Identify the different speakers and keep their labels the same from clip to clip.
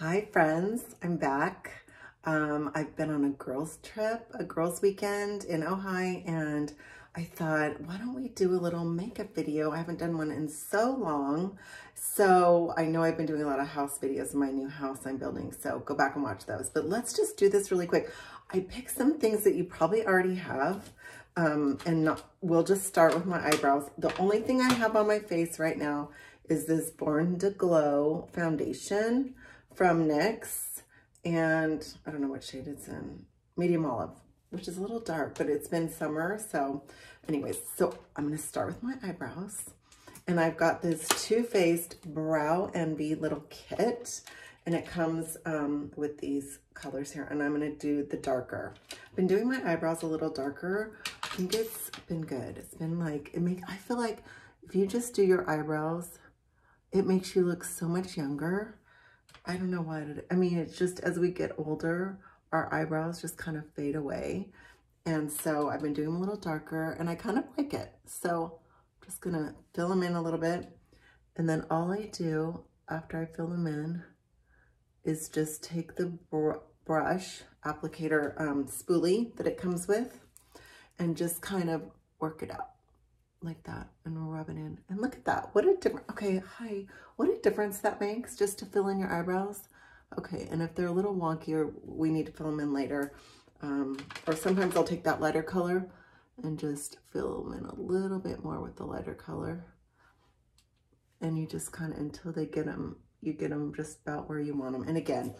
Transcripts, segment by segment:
Speaker 1: Hi friends, I'm back. Um, I've been on a girls trip, a girls weekend in Ojai, and I thought, why don't we do a little makeup video? I haven't done one in so long. So I know I've been doing a lot of house videos in my new house I'm building, so go back and watch those. But let's just do this really quick. I picked some things that you probably already have, um, and not, we'll just start with my eyebrows. The only thing I have on my face right now is this Born to Glow foundation from NYX. And I don't know what shade it's in. Medium olive, which is a little dark, but it's been summer. So anyways, so I'm going to start with my eyebrows. And I've got this Too Faced Brow Envy little kit. And it comes um, with these colors here. And I'm going to do the darker. I've been doing my eyebrows a little darker. I think it's been good. It's been like, it make I feel like if you just do your eyebrows, it makes you look so much younger. I don't know why. I mean, it's just as we get older, our eyebrows just kind of fade away. And so I've been doing them a little darker and I kind of like it. So I'm just gonna fill them in a little bit. And then all I do after I fill them in is just take the br brush applicator um, spoolie that it comes with and just kind of work it out like that and we rub it in. And look at that. What a difference. okay, hi. What a difference that makes just to fill in your eyebrows. Okay, and if they're a little wonkier, we need to fill them in later. Um, or sometimes I'll take that lighter color and just fill them in a little bit more with the lighter color. And you just kind of, until they get them, you get them just about where you want them. And again,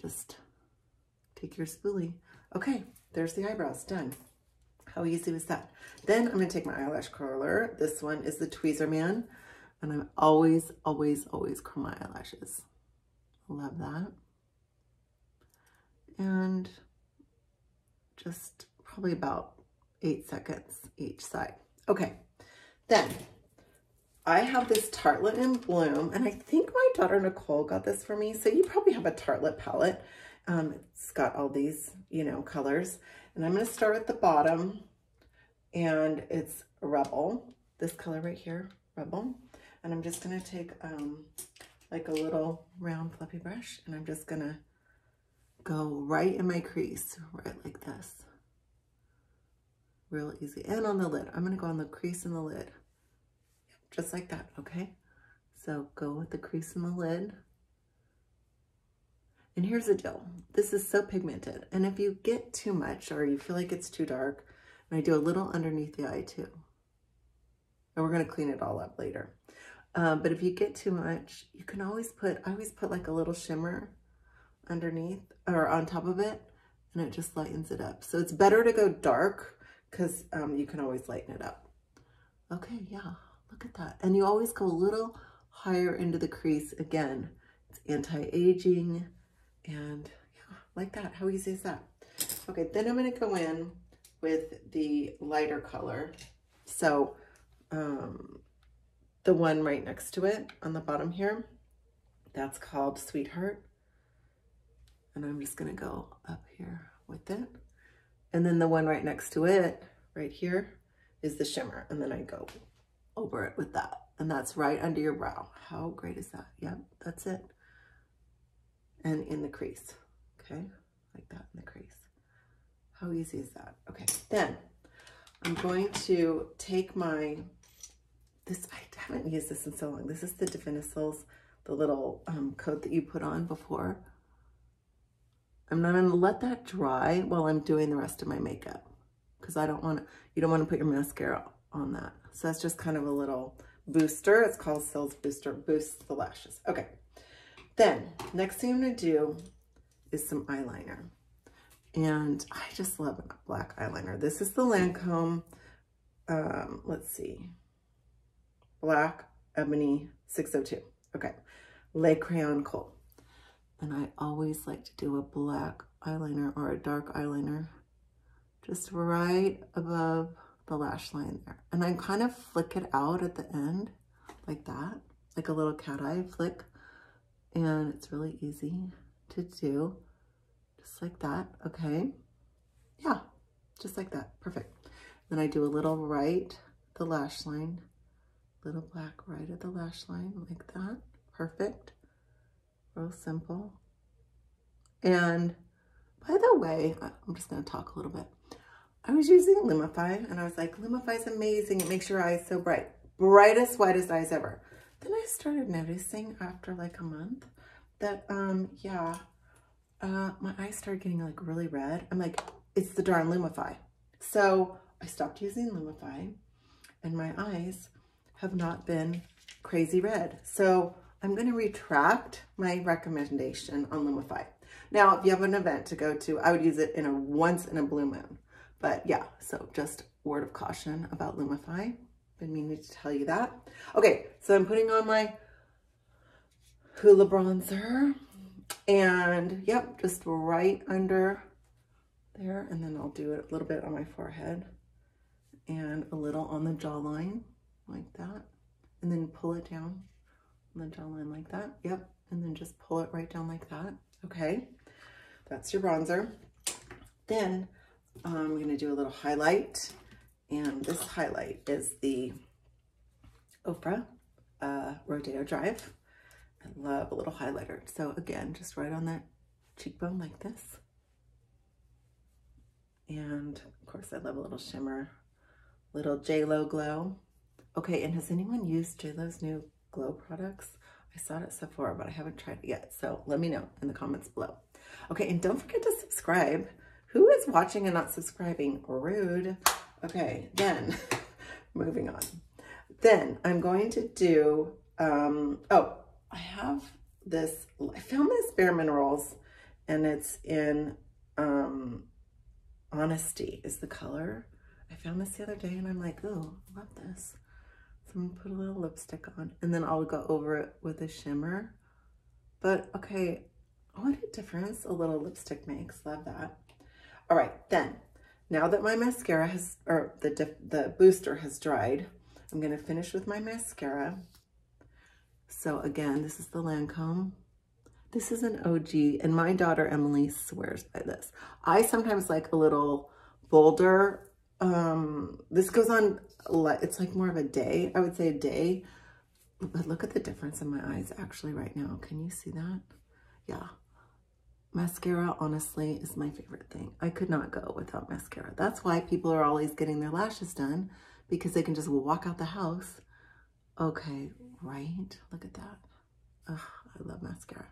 Speaker 1: just take your spoolie. Okay, there's the eyebrows, done. How easy was that? Then I'm gonna take my eyelash curler. This one is the Tweezerman. And I'm always, always, always curl my eyelashes. Love that. And just probably about eight seconds each side. Okay, then I have this Tartelette in Bloom, and I think my daughter Nicole got this for me. So you probably have a Tartelette palette. Um, it's got all these, you know, colors. And I'm going to start at the bottom and it's Rebel, this color right here, Rebel. And I'm just to take um, like a little round fluffy brush and I'm just to go right in my crease, right like this. Real easy. And on the lid. I'm to go on the crease in the lid. Just like that, okay? So go with the crease in the lid. And here's the deal. This is so pigmented. And if you get too much or you feel like it's too dark, and I do a little underneath the eye too. And we're going to clean it all up later. Um, but if you get too much, you can always put, I always put like a little shimmer underneath or on top of it and it just lightens it up. So it's better to go dark because um, you can always lighten it up. Okay, yeah, look at that. And you always go a little higher into the crease. Again, it's anti-aging and yeah, like that. How easy is that? Okay, then I'm to go in with the lighter color. So um, the one right next to it on the bottom here, that's called Sweetheart. And I'm just to go up here with it. And then the one right next to it, right here, is the shimmer. And then I go over it with that. And that's right under your brow. How great is that? Yep, that's it and in the crease, okay? Like that in the crease. How easy is that? Okay, then I'm going to take my, this, I haven't used this in so long. This is the Divinyls, the little um, coat that you put on before. I'm not gonna let that dry while I'm doing the rest of my makeup because I don't wanna, you don't wanna put your mascara on that. So that's just kind of a little booster. It's called Cils Booster, boosts the lashes. Okay, then, next thing I'm to do is some eyeliner. And I just love black eyeliner. This is the Lancome, um, let's see, Black Ebony 602. Okay, Le Crayon Kohl. And I always like to do a black eyeliner or a dark eyeliner just right above the lash line there. And I kind of flick it out at the end like that, like a little cat eye flick and it's really easy to do just like that okay yeah just like that perfect then I do a little right the lash line little black right at the lash line like that perfect real simple. And by the way, I'm just to talk a little bit. I was using Lumify and I was like, Lumify is amazing. It makes your eyes so bright. Brightest, whitest eyes ever. Then I started noticing after like a month that, um, yeah, uh, my eyes started getting like really red. I'm like, it's the darn Lumify. So I stopped using Lumify and my eyes have not been crazy red. So I'm going to retract my recommendation on Lumify. Now, if you have an event to go to, I would use it in a once in a blue moon. But yeah, so just word of caution about Lumify. Been meaning to tell you that. Okay, so I'm putting on my Hoola bronzer. And yep, just right under there. And then I'll do it a little bit on my forehead and a little on the jawline like that. And then pull it down on the jawline like that. Yep. And then just pull it right down like that. Okay. That's your bronzer. Then I'm going to do a little highlight. And this highlight is the Oprah uh, Rodeo Drive. I love a little highlighter. So again, just right on that cheekbone like this. And of course I love a little shimmer, little J-Lo glow. Okay, and has anyone used J-Lo's new glow products? I saw it at Sephora, but I haven't tried it yet. So let me know in the comments below. Okay, and don't forget to subscribe. Who is watching and not subscribing? Rude. Okay, then moving on. Then I'm going to do, um, oh, I have this, I found this Bare Minerals and it's in um, Honesty is the color. I found this the other day and I'm like, oh, I love this. So I'm gonna put a little lipstick on and then I'll go over it with a shimmer. But okay, what a difference a little lipstick makes. Love that. All right, then, now that my mascara has, or the, the booster has dried, I'm gonna finish with my mascara. So again, this is the Lancome. This is an OG, and my daughter Emily swears by this. I sometimes like a little bolder. Um, this goes on, it's like more of a day. I would say a day. But look at the difference in my eyes actually right now. Can you see that? Yeah. Mascara, honestly, is my favorite thing. I could not go without mascara. That's why people are always getting their lashes done because they can just walk out the house. Okay, right? Look at that. Ugh, I love mascara.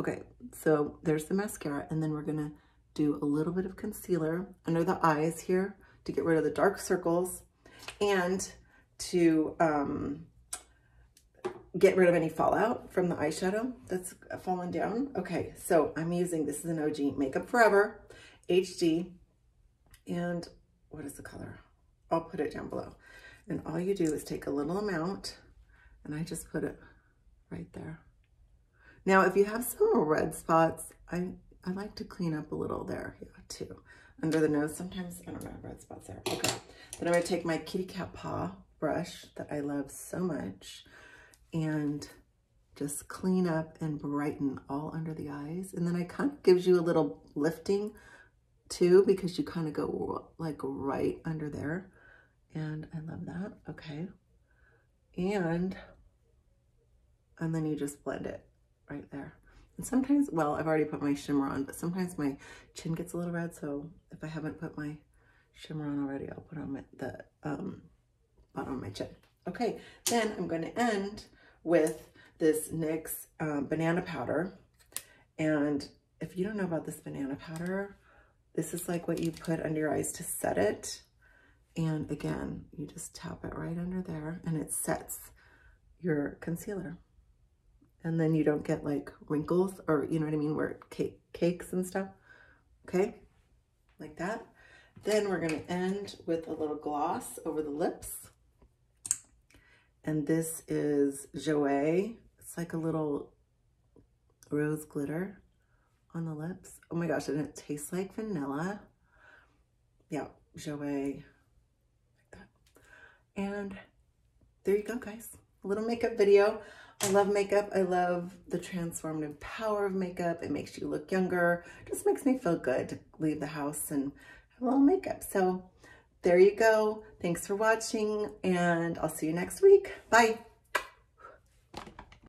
Speaker 1: Okay, so there's the mascara, and then we're gonna do a little bit of concealer under the eyes here to get rid of the dark circles and to um, get rid of any fallout from the eyeshadow that's fallen down. Okay, so I'm using, this is an OG Makeup Forever HD, and what is the color? I'll put it down below. And all you do is take a little amount, and I just put it right there. Now, if you have some red spots, I, I like to clean up a little there yeah, too. Under the nose, sometimes, I don't know, red spots there. Okay, then I'm gonna take my kitty cat paw brush that I love so much and just clean up and brighten all under the eyes. And then it kind of gives you a little lifting too, because you kind of go like right under there. And I love that, okay. And, and then you just blend it right there. And sometimes, well, I've already put my shimmer on, but sometimes my chin gets a little red. So if I haven't put my shimmer on already, I'll put on my, the um, bottom of my chin. Okay, then I'm going to end with this NYX um, banana powder. And if you don't know about this banana powder, this is like what you put under your eyes to set it. And again, you just tap it right under there and it sets your concealer and then you don't get like wrinkles or you know what I mean, where it cake, cakes and stuff. Okay, like that. Then we're gonna end with a little gloss over the lips. And this is Jouer. It's like a little rose glitter on the lips. Oh my gosh, and it tastes like vanilla. Yeah, that. And there you go, guys. A little makeup video. I love makeup. I love the transformative power of makeup. It makes you look younger. Just makes me feel good to leave the house and have a little makeup. So there you go. Thanks for watching and I'll see you next week. Bye.